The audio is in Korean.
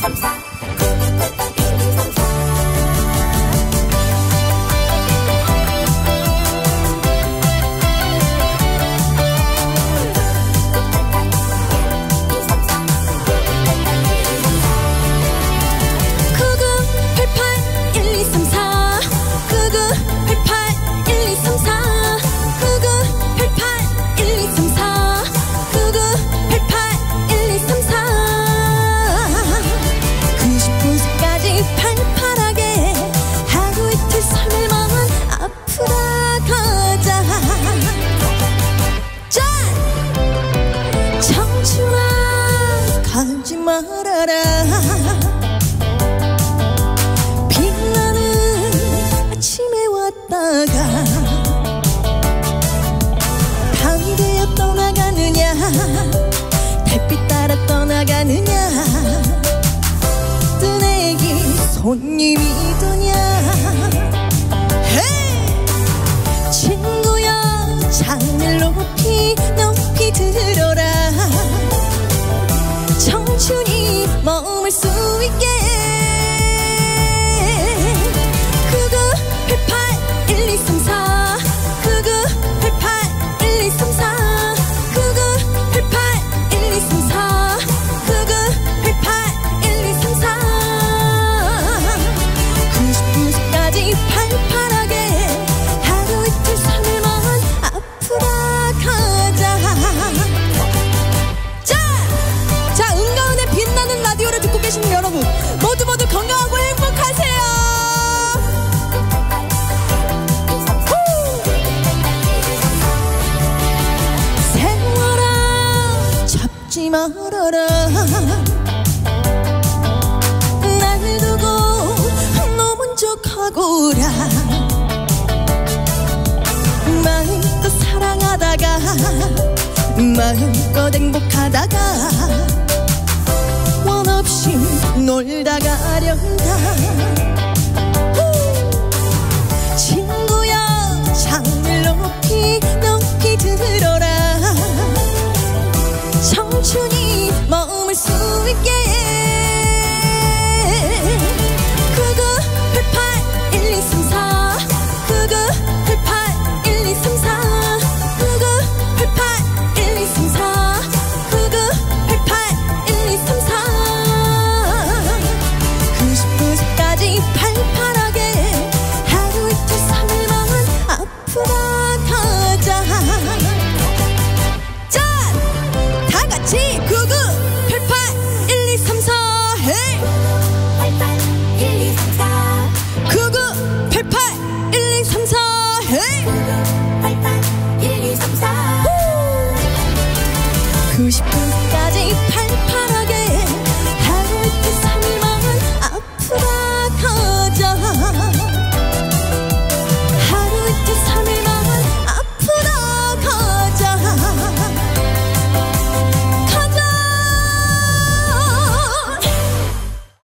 三三 짠! 청춘아 가지 말아라. 빛나는 아침에 왔다가 밤이 되어 떠나가느냐? 달빛 따라 떠나가느냐? 뜬 애기 손님이 떠나라. 날 두고 너 먼저 가고라. 마음껏 사랑하다가 마음껏 행복하다가 원 없이 놀다가 아련다. 9시 분까지 팔팔한